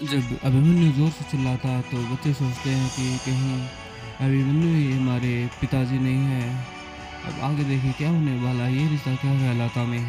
जब अभिमन्यु ज़ोर से चिल्लाता है तो बच्चे तो सोचते हैं कि कहीं अभिमन्यु ही हमारे पिताजी नहीं है। अब आगे देखिए क्या होने वाला ये रिश्ता क्या है इलाका में